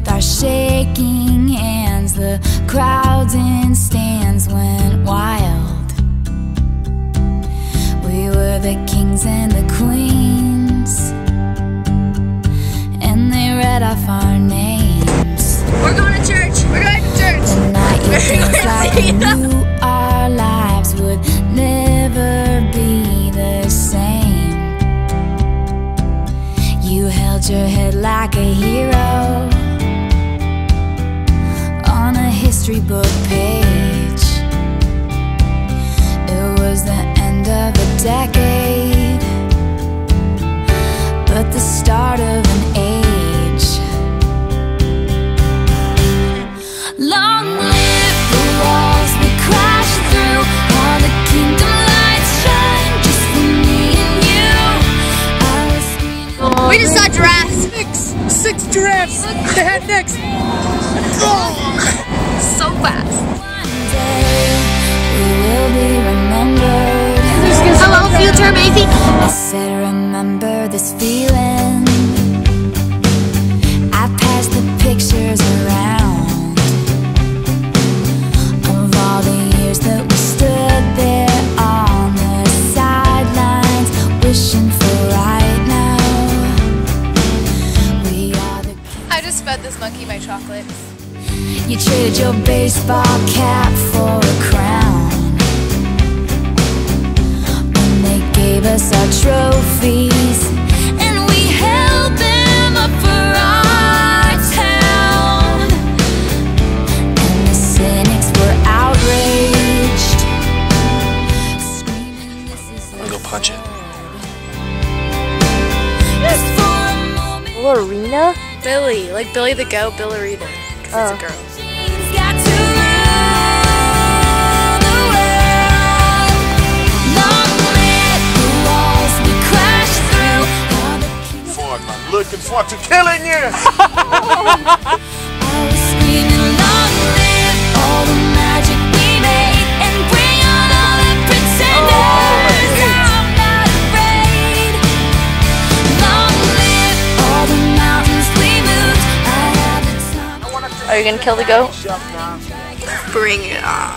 stood with our shaking page. It was the end of a decade, but the start of an feeling. I passed the pictures around of all the years that we stood there on the sidelines, wishing for right now. We are the I just fed this monkey my chocolates. you traded your baseball cap for a crown. When they gave us our trophies, punch it? Just for a moment." Lorena? Billy, like Billy the Goat, Billerina. Because Oh. it's a girl. Jeans got to rule the world. Long live the walls we crashed through. All the kings Forward, man. Looking forward to killing you! Are you gonna kill the goat? Bring it on.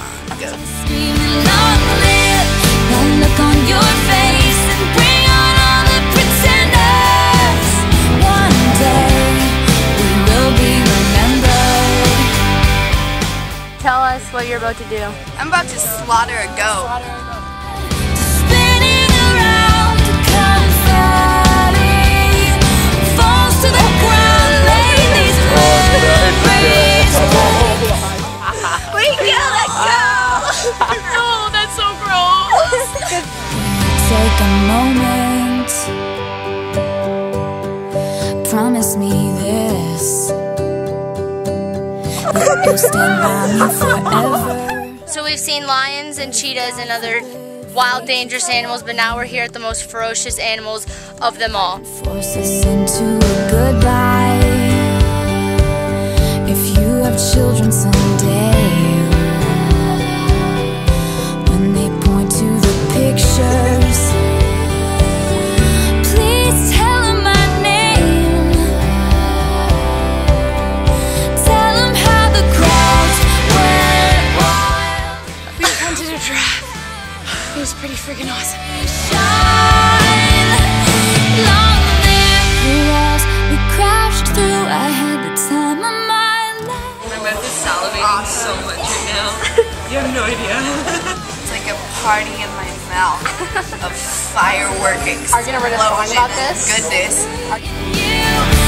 Screaming, long live the look on your face, and bring on all the pretenders. One day we will be remembered. Tell us what you're about to do. I'm about to slaughter a goat. Promise me this. That you'll stand by me forever. So we've seen lions and cheetahs and other wild, dangerous animals, but now we're here at the most ferocious animals of them all. Force us into a goodbye. If you have children someday, hunted a giraffe. It was pretty freaking awesome. shine. Long live the walls we crashed through. I had the time of my life. My mouth is salivating so much right now. You have no idea. It's like a party in my mouth of firework explosion. Are you gonna write a song about this? Goodness. You